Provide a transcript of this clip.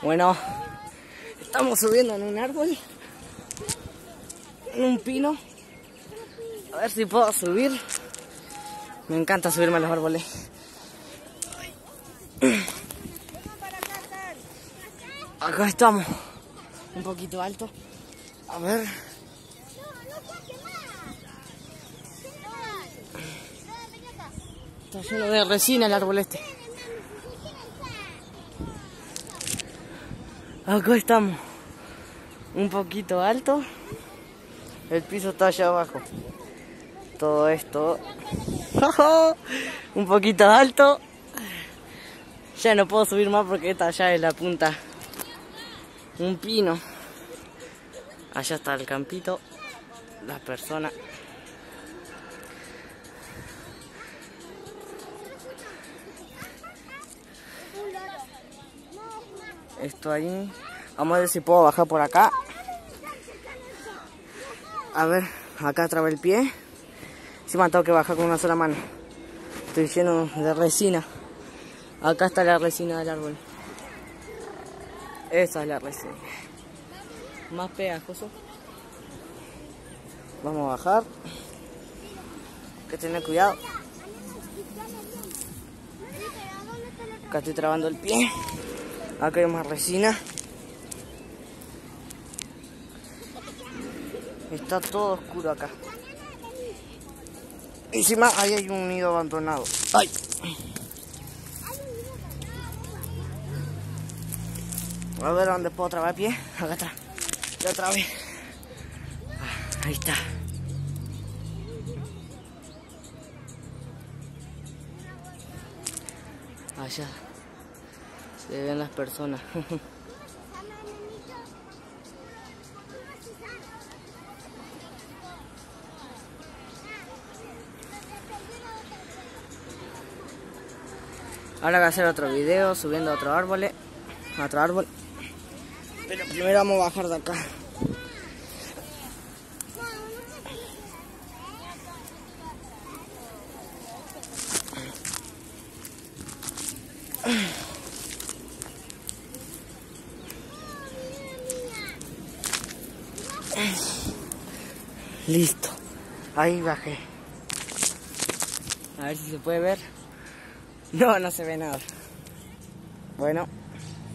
Bueno, estamos subiendo en un árbol, en un pino. A ver si puedo subir. Me encanta subirme a los árboles. Acá estamos, un poquito alto. A ver. Está lleno de resina el árbol este. Acá estamos. Un poquito alto. El piso está allá abajo. Todo esto. Un poquito alto. Ya no puedo subir más porque está allá en la punta. Un pino. Allá está el campito. Las personas. Esto ahí. Vamos a ver si puedo bajar por acá. A ver, acá traba el pie. Encima tengo que bajar con una sola mano. Estoy lleno de resina. Acá está la resina del árbol. Esa es la resina. Más pegajoso. Vamos a bajar. Hay que tener cuidado. Acá estoy trabando el pie. Acá hay más resina. Está todo oscuro acá. Encima ahí hay un nido abandonado. ¡Ay! A ver dónde puedo trabar pie. Acá atrás. Ya otra vez. Ah, ahí está. Allá. Se ven las personas. Ahora voy a hacer otro video subiendo otro árbol. Otro árbol. Pero primero vamos a bajar de acá. Listo. Ahí bajé. A ver si se puede ver. No, no se ve nada. Bueno.